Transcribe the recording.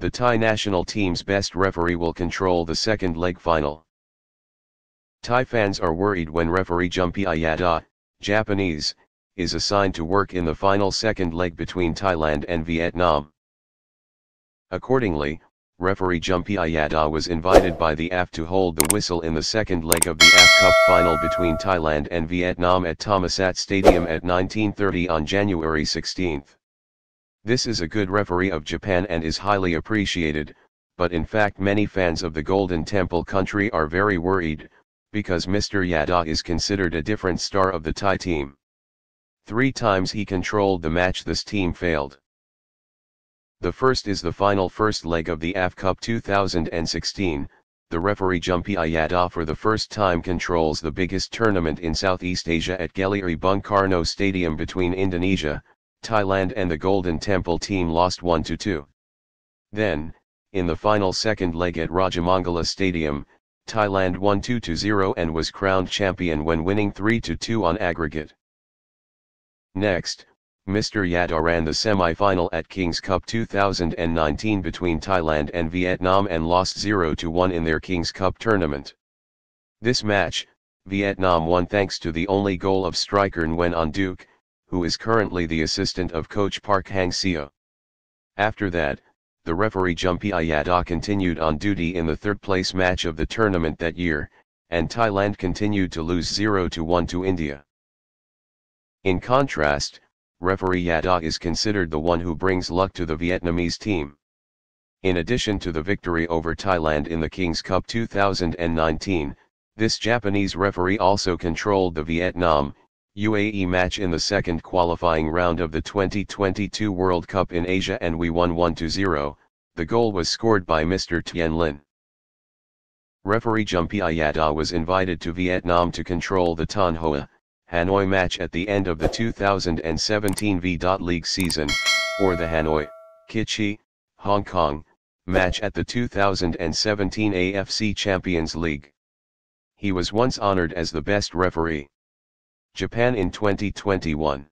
the Thai national team's best referee will control the second leg final. Thai fans are worried when referee Jumpei Iida, Japanese, is assigned to work in the final second leg between Thailand and Vietnam. Accordingly, referee Jumpei Iida was invited by the AFF to hold the whistle in the second leg of the AFF Cup final between Thailand and Vietnam at Thammasat Stadium at 1930 on January 16. This is a good referee of Japan and is highly appreciated, but in fact many fans of the Golden Temple country are very worried, because Mr. Iida is considered a different star of the Thai team. Three times he controlled the match this team failed. The first is the final first leg of the AFF Cup 2016, the referee Jumpei Iida for the first time controls the biggest tournament in Southeast Asia at Gelora Bung Karno Stadium between Indonesia, Thailand and the Golden Temple team lost 1-2. Then, in the final second leg at Rajamangala Stadium, Thailand won 2-0 and was crowned champion when winning 3-2 on aggregate. Next, Mr. Iida ran the semi-final at Kings Cup 2019 between Thailand and Vietnam and lost 0-1 in their Kings Cup tournament. This match, Vietnam won thanks to the only goal of striker Nguyen Anh Duc, who is currently the assistant of coach Park Hang Seo. After that, the referee Jumpei Iida ah continued on duty in the third place match of the tournament that year, and Thailand continued to lose 0-1 to India. In contrast, referee Iida ah is considered the one who brings luck to the Vietnamese team. In addition to the victory over Thailand in the Kings Cup 2019, this Japanese referee also controlled the Vietnam, UAE match in the second qualifying round of the 2022 World Cup in Asia and we won 1-0, the goal was scored by Mr. Tien Linh. Referee Jumpei Iida was invited to Vietnam to control the Thanh Hoa, Hanoi match at the end of the 2017 V. League season, or the Hanoi, Kitchee, Hong Kong, match at the 2017 AFC Champions League. He was once honored as the best referee. Japan in 2021